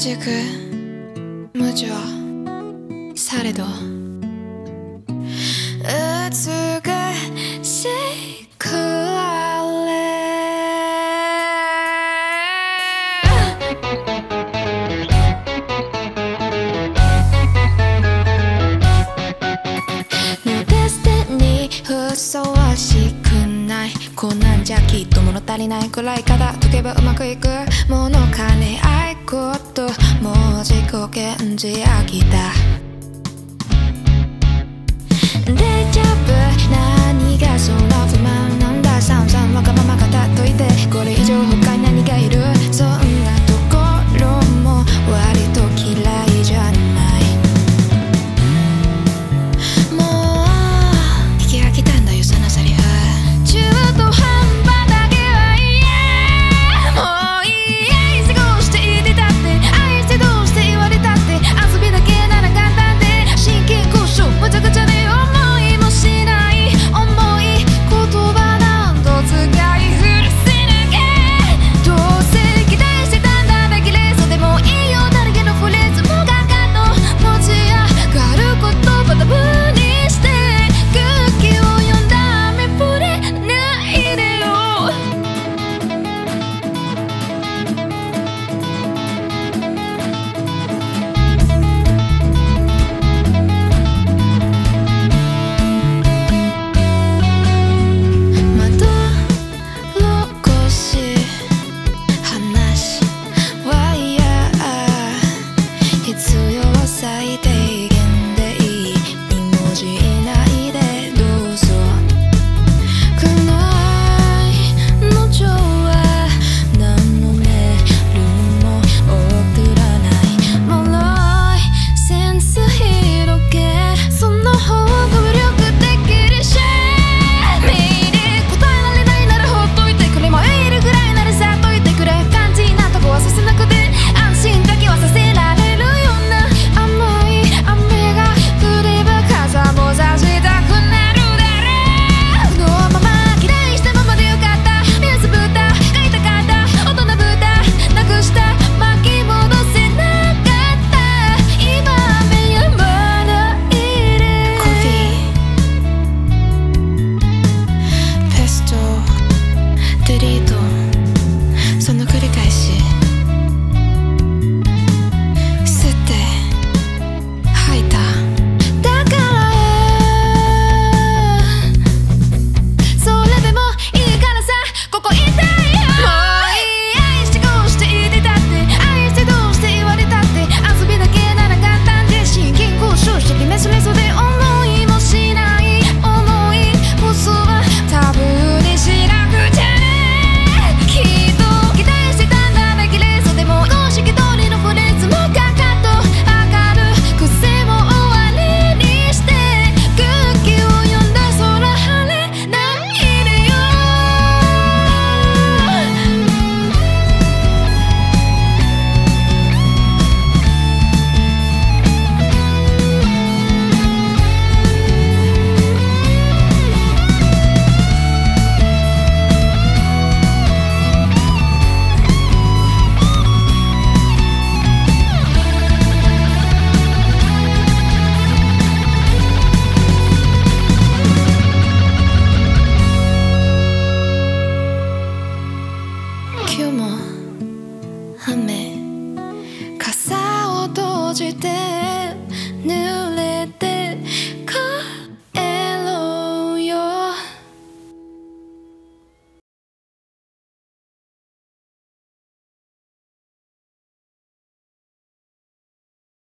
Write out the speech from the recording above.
じ無情されど映足りないくらいから解けばうまくいく。ものかね合いこともう自己顕示飽きた。battere tu